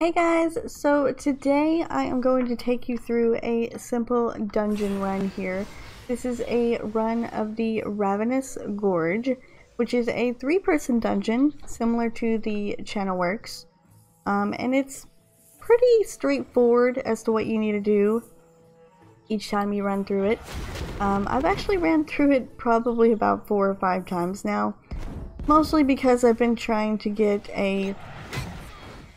Hey guys, so today I am going to take you through a simple dungeon run here. This is a run of the Ravenous Gorge, which is a three-person dungeon similar to the Channel Works. Um, and it's pretty straightforward as to what you need to do each time you run through it. Um, I've actually ran through it probably about four or five times now, mostly because I've been trying to get a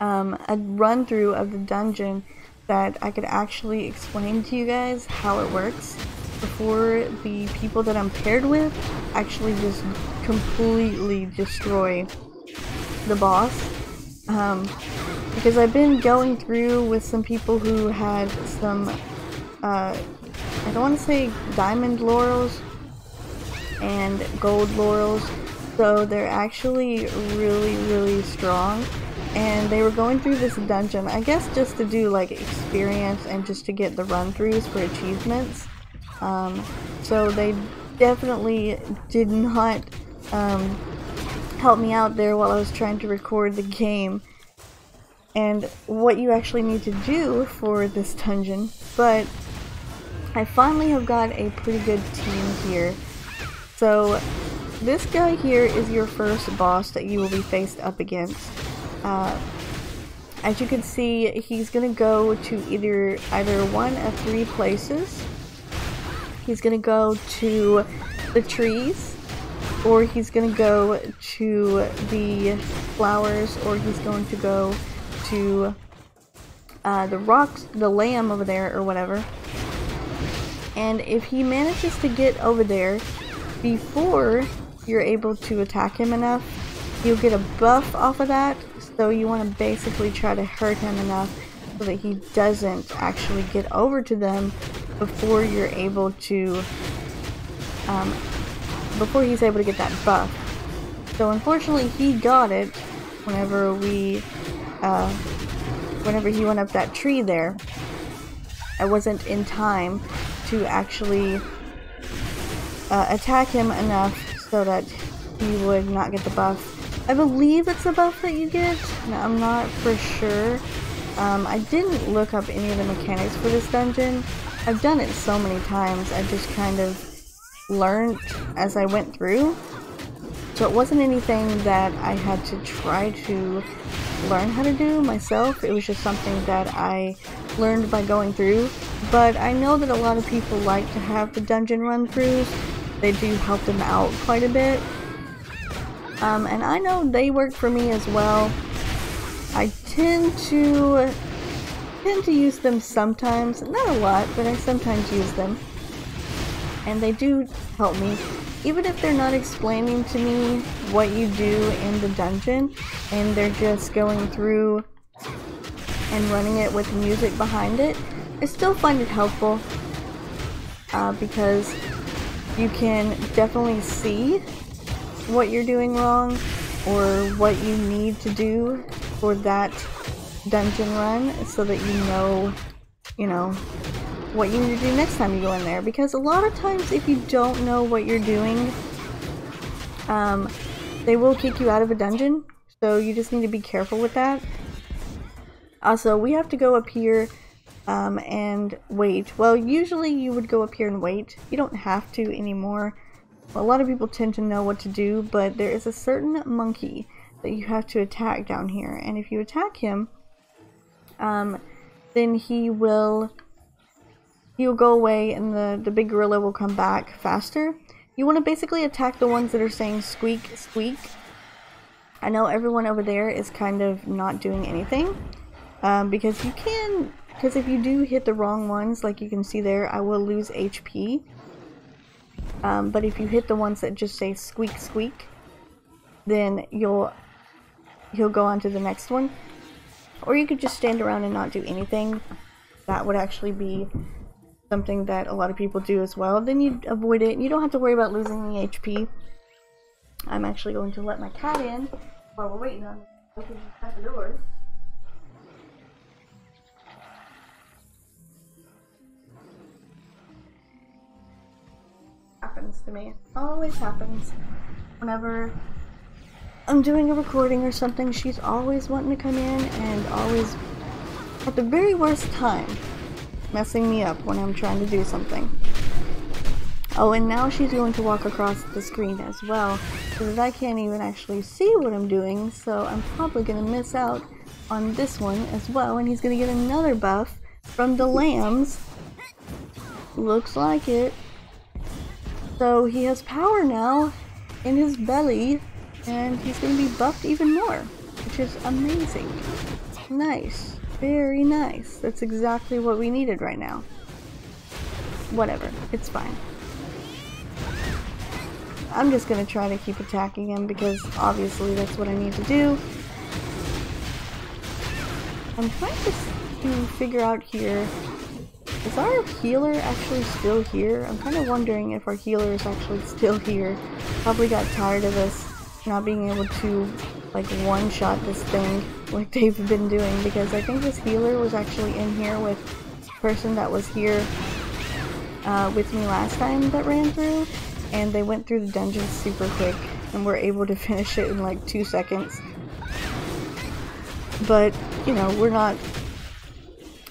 um, a run through of the dungeon that I could actually explain to you guys how it works before the people that I'm paired with actually just completely destroy the boss. Um, because I've been going through with some people who had some, uh, I don't want to say diamond laurels and gold laurels, so they're actually really, really strong and they were going through this dungeon, I guess just to do like experience and just to get the run-throughs for achievements. Um, so they definitely did not um, help me out there while I was trying to record the game and what you actually need to do for this dungeon, but I finally have got a pretty good team here. So this guy here is your first boss that you will be faced up against. Uh, as you can see, he's gonna go to either either one of three places. He's gonna go to the trees, or he's gonna go to the flowers, or he's going to go to uh, the rocks, the lamb over there, or whatever. And if he manages to get over there before you're able to attack him enough, you'll get a buff off of that so you want to basically try to hurt him enough so that he doesn't actually get over to them before you're able to, um, before he's able to get that buff. So unfortunately he got it whenever we, uh, whenever he went up that tree there. I wasn't in time to actually uh, attack him enough so that he would not get the buff I believe it's a buff that you get. I'm not for sure. Um, I didn't look up any of the mechanics for this dungeon. I've done it so many times, I just kind of learned as I went through. So it wasn't anything that I had to try to learn how to do myself. It was just something that I learned by going through. But I know that a lot of people like to have the dungeon run-throughs. They do help them out quite a bit. Um, and I know they work for me as well. I tend to tend to use them sometimes, not a lot, but I sometimes use them. And they do help me. Even if they're not explaining to me what you do in the dungeon, and they're just going through and running it with music behind it, I still find it helpful uh, because you can definitely see what you're doing wrong or what you need to do for that dungeon run so that you know, you know, what you need to do next time you go in there. Because a lot of times if you don't know what you're doing, um, they will kick you out of a dungeon. So you just need to be careful with that. Also, we have to go up here um, and wait. Well, usually you would go up here and wait. You don't have to anymore a lot of people tend to know what to do, but there is a certain monkey that you have to attack down here. And if you attack him, um, then he will he will go away and the, the big gorilla will come back faster. You want to basically attack the ones that are saying squeak, squeak. I know everyone over there is kind of not doing anything. Um, because you can, because if you do hit the wrong ones, like you can see there, I will lose HP. Um, but if you hit the ones that just say squeak squeak, then you'll you'll go on to the next one. Or you could just stand around and not do anything. That would actually be something that a lot of people do as well. Then you avoid it. And you don't have to worry about losing the HP. I'm actually going to let my cat in while we're waiting on opening the door. Happens to me. Always happens. Whenever I'm doing a recording or something, she's always wanting to come in and always, at the very worst time, messing me up when I'm trying to do something. Oh, and now she's going to walk across the screen as well, so that I can't even actually see what I'm doing, so I'm probably going to miss out on this one as well, and he's going to get another buff from the lambs. Looks like it. So he has power now in his belly, and he's going to be buffed even more, which is amazing. Nice. Very nice. That's exactly what we needed right now. Whatever. It's fine. I'm just gonna try to keep attacking him because obviously that's what I need to do. I'm trying to, to figure out here, is our healer actually still here? I'm kind of wondering if our healer is actually still here. Probably got tired of us not being able to like one-shot this thing like they've been doing because I think this healer was actually in here with the person that was here uh, with me last time that ran through and they went through the dungeon super quick and were able to finish it in like two seconds. But, you know, we're not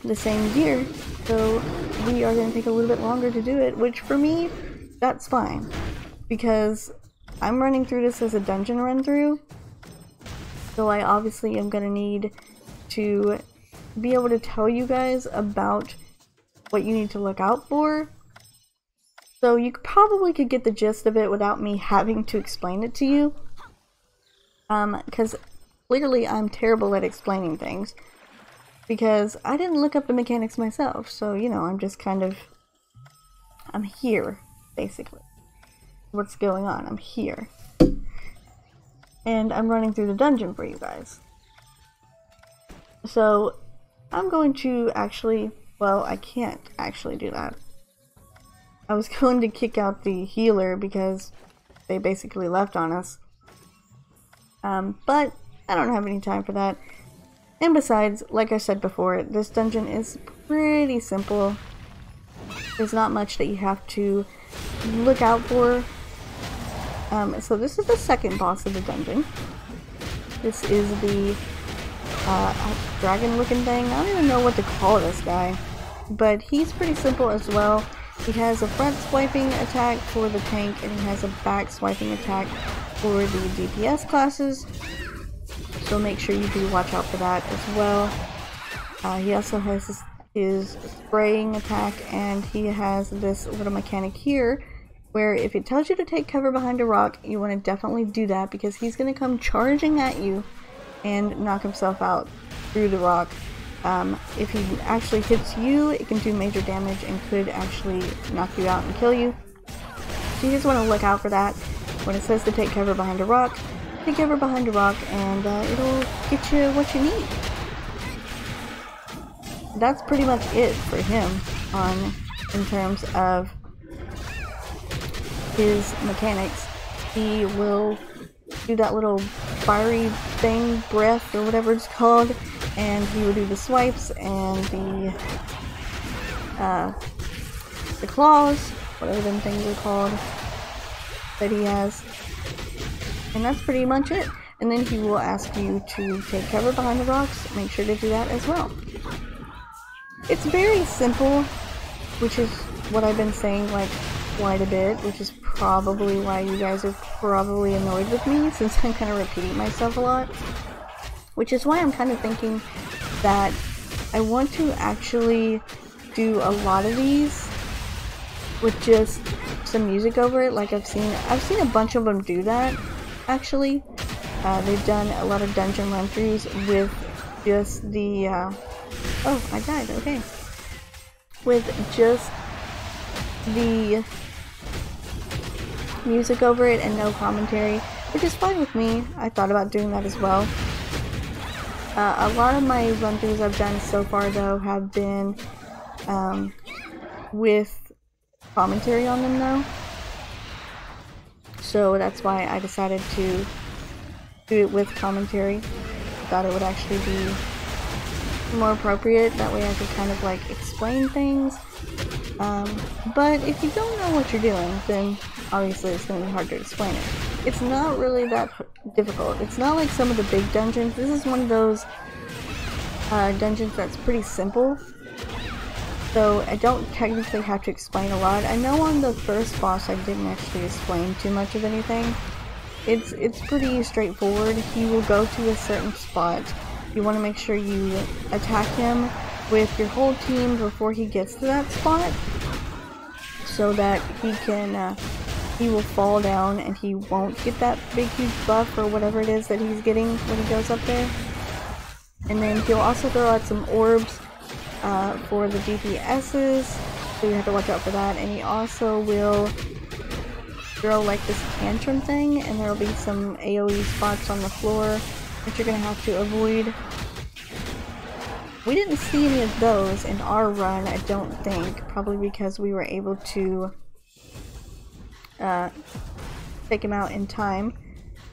the same gear, so we are going to take a little bit longer to do it, which for me, that's fine. Because I'm running through this as a dungeon run through, so I obviously am going to need to be able to tell you guys about what you need to look out for so you probably could get the gist of it without me having to explain it to you. Um, because clearly I'm terrible at explaining things. Because I didn't look up the mechanics myself, so you know, I'm just kind of... I'm here, basically. What's going on? I'm here. And I'm running through the dungeon for you guys. So, I'm going to actually... Well, I can't actually do that. I was going to kick out the healer because they basically left on us. Um, but I don't have any time for that. And besides, like I said before, this dungeon is pretty simple. There's not much that you have to look out for. Um, so this is the second boss of the dungeon. This is the uh, dragon looking thing. I don't even know what to call this guy. But he's pretty simple as well. He has a front swiping attack for the tank and he has a back swiping attack for the DPS classes. So make sure you do watch out for that as well. Uh, he also has his, his spraying attack and he has this little mechanic here where if it tells you to take cover behind a rock, you want to definitely do that because he's going to come charging at you and knock himself out through the rock um, if he actually hits you, it can do major damage and could actually knock you out and kill you. So you just want to look out for that. When it says to take cover behind a rock, take cover behind a rock and uh, it'll get you what you need. That's pretty much it for him on in terms of his mechanics. He will do that little fiery thing, breath, or whatever it's called, and he will do the swipes and the uh, the claws, whatever them things are called, that he has. And that's pretty much it. And then he will ask you to take cover behind the rocks. Make sure to do that as well. It's very simple, which is what I've been saying like quite a bit, which is probably why you guys are probably annoyed with me since I'm kind of repeating myself a lot. Which is why I'm kind of thinking that I want to actually do a lot of these with just some music over it. Like I've seen, I've seen a bunch of them do that. Actually, uh, they've done a lot of dungeon run-throughs with just the. Uh, oh, I died. Okay, with just the music over it and no commentary, which is fine with me. I thought about doing that as well. Uh, a lot of my run-throughs I've done so far, though, have been um, with commentary on them, though. So that's why I decided to do it with commentary. Thought it would actually be more appropriate. That way I could kind of like explain things. Um, but if you don't know what you're doing, then obviously it's going to be hard to explain it. it's not really that difficult. It's not like some of the big dungeons. This is one of those uh, dungeons that's pretty simple. So I don't technically have to explain a lot. I know on the first boss I didn't actually explain too much of anything. It's, it's pretty straightforward. He will go to a certain spot. You want to make sure you attack him with your whole team before he gets to that spot so that he can uh, he will fall down and he won't get that big huge buff or whatever it is that he's getting when he goes up there. And then he'll also throw out some orbs uh, for the DPSs, so you have to watch out for that. And he also will throw like this tantrum thing, and there will be some AoE spots on the floor that you're going to have to avoid. We didn't see any of those in our run, I don't think, probably because we were able to uh, take him out in time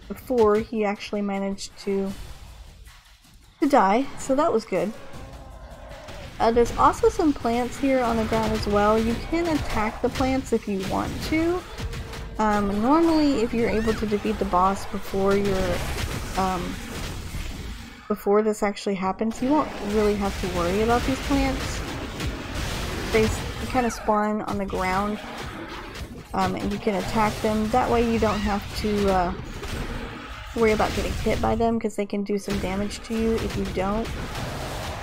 before he actually managed to to die, so that was good. Uh, there's also some plants here on the ground as well. You can attack the plants if you want to. Um, normally, if you're able to defeat the boss before you're um, before this actually happens, you won't really have to worry about these plants. They kind of spawn on the ground um, and you can attack them. That way you don't have to uh, worry about getting hit by them because they can do some damage to you if you don't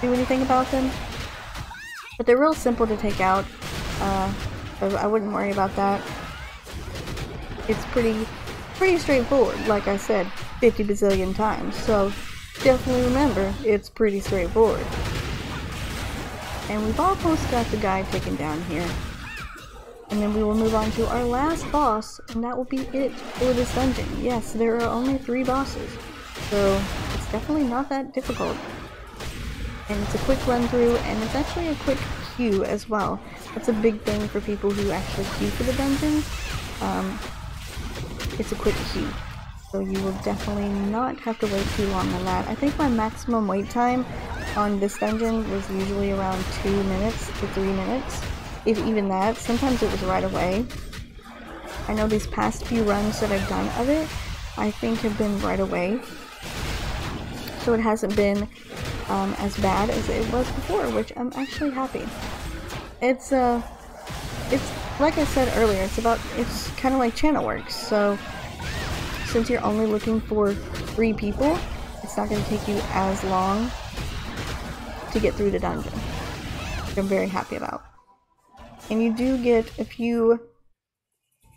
do anything about them. But they're real simple to take out. Uh, I wouldn't worry about that. It's pretty, pretty straightforward, like I said 50 bazillion times. So definitely remember, it's pretty straightforward. And we've almost got the guy taken down here. And then we will move on to our last boss, and that will be it for this dungeon. Yes, there are only three bosses, so it's definitely not that difficult. And it's a quick run through, and it's actually a quick queue as well. That's a big thing for people who actually queue for the dungeons. Um, it's a quick queue, so you will definitely not have to wait too long on that. I think my maximum wait time on this dungeon was usually around two minutes to three minutes if even that. Sometimes it was right away. I know these past few runs that I've done of it, I think have been right away. So it hasn't been um, as bad as it was before, which I'm actually happy. It's, uh, it's, like I said earlier, it's about, it's kind of like channel works, so since you're only looking for three people, it's not going to take you as long to get through the dungeon, which I'm very happy about. And you do get a few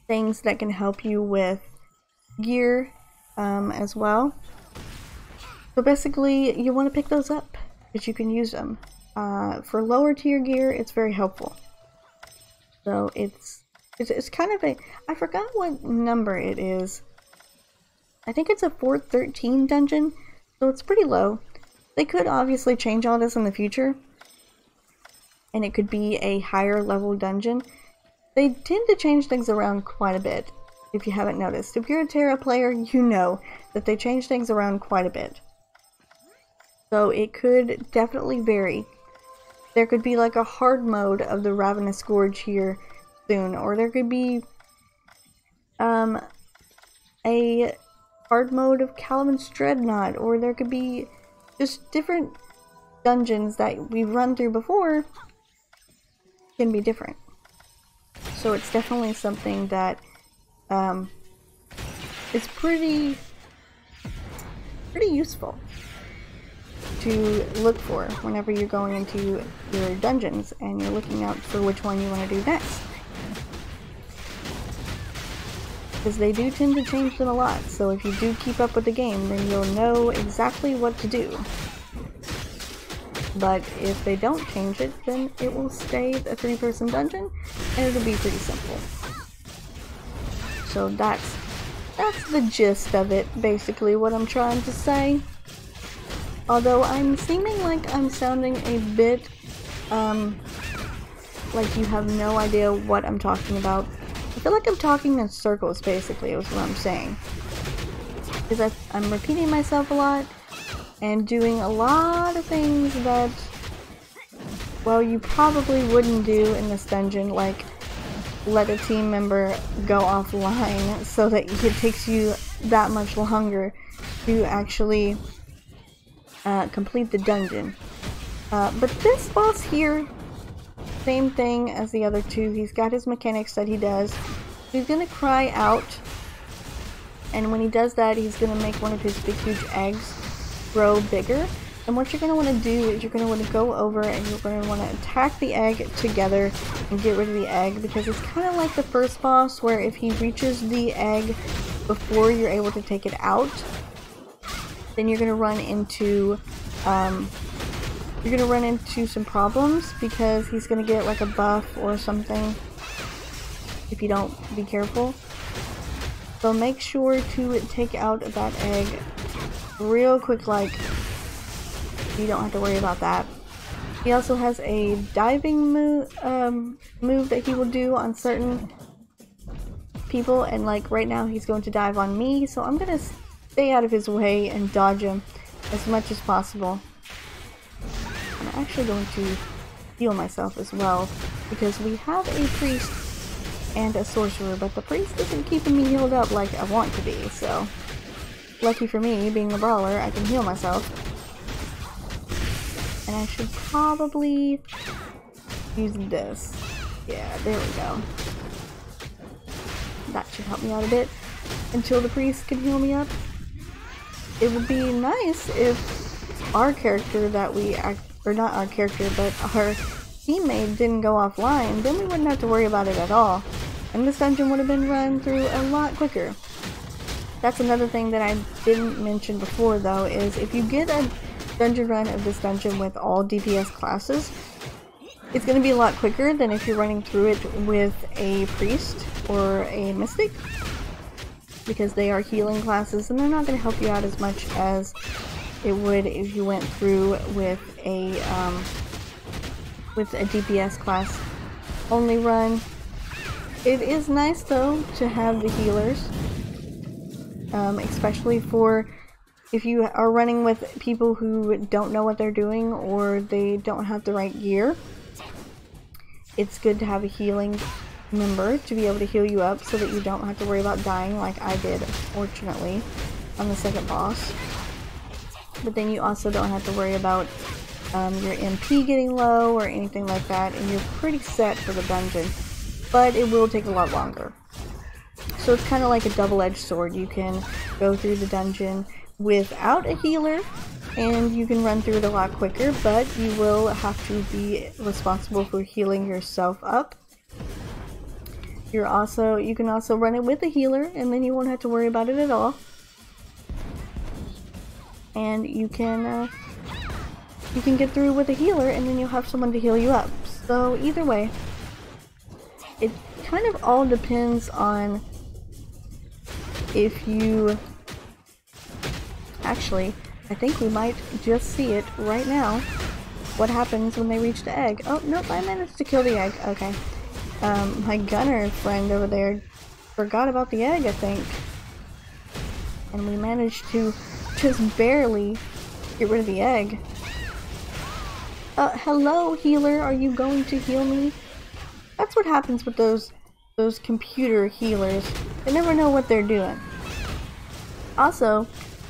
things that can help you with gear um, as well. So basically, you want to pick those up because you can use them. Uh, for lower tier gear, it's very helpful. So it's, it's it's kind of a I forgot what number it is. I think it's a 413 dungeon, so it's pretty low. They could obviously change all this in the future, and it could be a higher level dungeon, they tend to change things around quite a bit, if you haven't noticed. If you're a TERA player, you know that they change things around quite a bit. So it could definitely vary. There could be like a hard mode of the Ravenous Gorge here soon, or there could be um, a hard mode of Kalivan's Dreadnaught, or there could be just different dungeons that we've run through before can be different. So it's definitely something that um, is pretty pretty useful to look for whenever you're going into your dungeons and you're looking out for which one you want to do next. Because they do tend to change them a lot, so if you do keep up with the game, then you'll know exactly what to do. But if they don't change it, then it will stay a three-person dungeon, and it'll be pretty simple. So that's that's the gist of it, basically what I'm trying to say. Although I'm seeming like I'm sounding a bit, um, like you have no idea what I'm talking about. I feel like I'm talking in circles, basically, is what I'm saying. Because I'm repeating myself a lot, and doing a lot of things that, well, you probably wouldn't do in this dungeon, like let a team member go offline so that it takes you that much longer to actually uh, complete the dungeon. Uh, but this boss here, same thing as the other two. He's got his mechanics that he does. He's gonna cry out, and when he does that, he's gonna make one of his big huge eggs grow bigger. And what you're going to want to do is you're going to want to go over and you're going to want to attack the egg together and get rid of the egg because it's kind of like the first boss where if he reaches the egg before you're able to take it out, then you're to run into um, you're to run into some problems because he's to get like a buff or something if you don't be careful. So make sure to take out that egg real quick like you don't have to worry about that. He also has a diving move, um, move that he will do on certain people, and like right now he's going to dive on me, so I'm gonna stay out of his way and dodge him as much as possible. I'm actually going to heal myself as well, because we have a priest and a sorcerer, but the priest isn't keeping me healed up like I want to be, so lucky for me, being a brawler, I can heal myself. And I should probably use this. Yeah, there we go. That should help me out a bit until the priest can heal me up. It would be nice if our character that we act, or not our character, but our teammate didn't go offline, then we wouldn't have to worry about it at all. And this dungeon would have been run through a lot quicker. That's another thing that I didn't mention before though, is if you get a dungeon run of this dungeon with all DPS classes, it's going to be a lot quicker than if you're running through it with a priest or a mystic because they are healing classes and they're not going to help you out as much as it would if you went through with a um, with a DPS class only run. It is nice though to have the healers, um, especially for if you are running with people who don't know what they're doing or they don't have the right gear, it's good to have a healing member to be able to heal you up so that you don't have to worry about dying like I did, fortunately, on the second boss. But then you also don't have to worry about um, your MP getting low or anything like that, and you're pretty set for the dungeon. But it will take a lot longer. So it's kind of like a double-edged sword. You can go through the dungeon without a healer and you can run through it a lot quicker, but you will have to be responsible for healing yourself up. You're also you can also run it with a healer and then you won't have to worry about it at all. And you can uh, you can get through with a healer and then you'll have someone to heal you up. So either way, it kind of all depends on if you Actually, I think we might just see it right now. What happens when they reach the egg? Oh, nope, I managed to kill the egg. Okay. Um, my gunner friend over there forgot about the egg, I think. And we managed to just barely get rid of the egg. Uh, hello, healer, are you going to heal me? That's what happens with those those computer healers. They never know what they're doing. Also,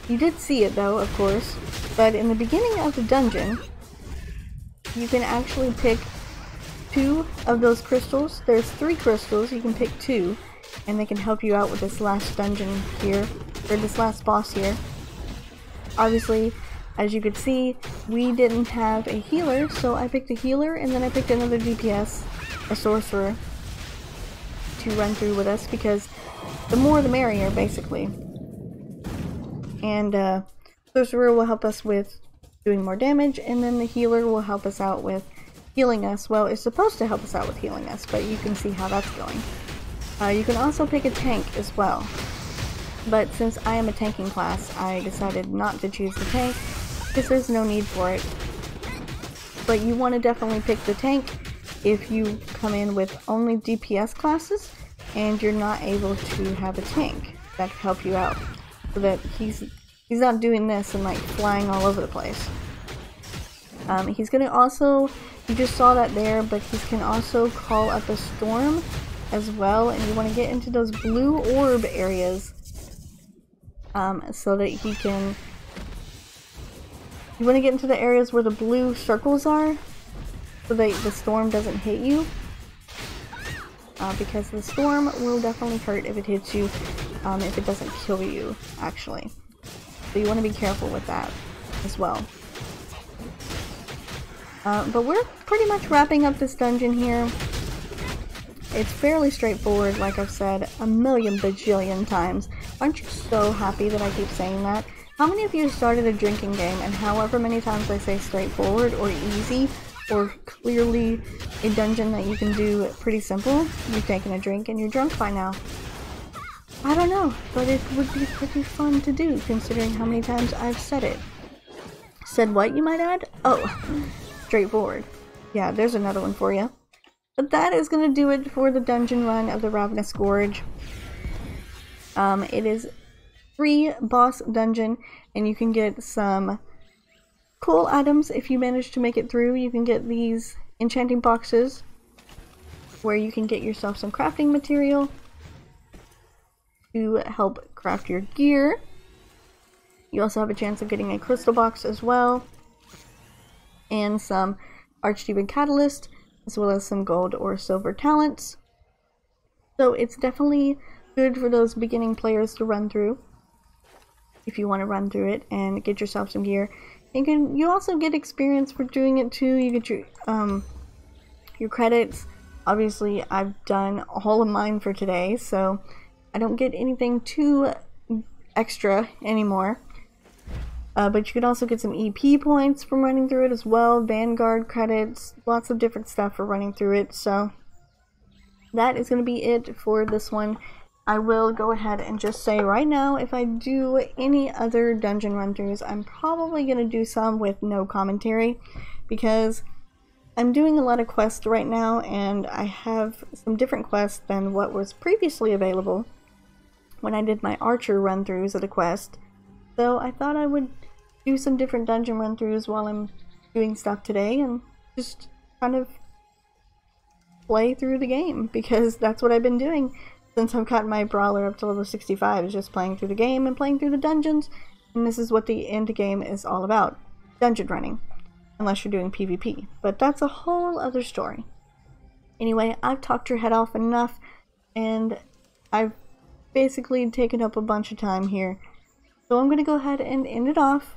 you did see it though, of course, but in the beginning of the dungeon, you can actually pick two of those crystals. There's three crystals, you can pick two, and they can help you out with this last dungeon here, or this last boss here. Obviously, as you could see, we didn't have a healer, so I picked a healer, and then I picked another DPS, a sorcerer, to run through with us, because the more the merrier, basically and uh, Sorcerer will help us with doing more damage, and then the healer will help us out with healing us. Well, it's supposed to help us out with healing us, but you can see how that's going. Uh, you can also pick a tank as well. But since I am a tanking class, I decided not to choose the tank, because there's no need for it. But you want to definitely pick the tank if you come in with only DPS classes, and you're not able to have a tank that can help you out so that he's he's not doing this and like flying all over the place. Um, he's gonna also, you just saw that there, but he can also call up a storm as well, and you want to get into those blue orb areas um, so that he can... You want to get into the areas where the blue circles are so that the storm doesn't hit you. Uh, because the storm will definitely hurt if it hits you, um, if it doesn't kill you, actually. So you want to be careful with that as well. Uh, but we're pretty much wrapping up this dungeon here. It's fairly straightforward, like I've said a million bajillion times. Aren't you so happy that I keep saying that? How many of you started a drinking game and however many times I say straightforward or easy or clearly a dungeon that you can do pretty simple, you've taken a drink and you're drunk by now? I don't know, but it would be pretty fun to do considering how many times I've said it. Said what, you might add? Oh, straightforward. Yeah, there's another one for you. But that is going to do it for the dungeon run of the Ravenous Gorge. Um, it is free boss dungeon, and you can get some cool items if you manage to make it through. You can get these enchanting boxes where you can get yourself some crafting material to help craft your gear. You also have a chance of getting a crystal box as well and some Archdeacon Catalyst as well as some gold or silver talents. So it's definitely good for those beginning players to run through if you want to run through it and get yourself some gear. You can you also get experience for doing it too. You get your um your credits. Obviously, I've done all of mine for today, so I don't get anything too extra anymore. Uh, but you can also get some EP points from running through it as well, Vanguard credits, lots of different stuff for running through it. So that is going to be it for this one. I will go ahead and just say right now, if I do any other dungeon run-throughs, I'm probably going to do some with no commentary because I'm doing a lot of quests right now and I have some different quests than what was previously available when I did my Archer run-throughs of the quest. So I thought I would do some different dungeon run-throughs while I'm doing stuff today and just kind of play through the game because that's what I've been doing since I've gotten my brawler up to level 65 is just playing through the game and playing through the dungeons. And this is what the end game is all about dungeon running unless you're doing PvP but that's a whole other story. Anyway I've talked your head off enough and I've basically taken up a bunch of time here. So I'm to go ahead and end it off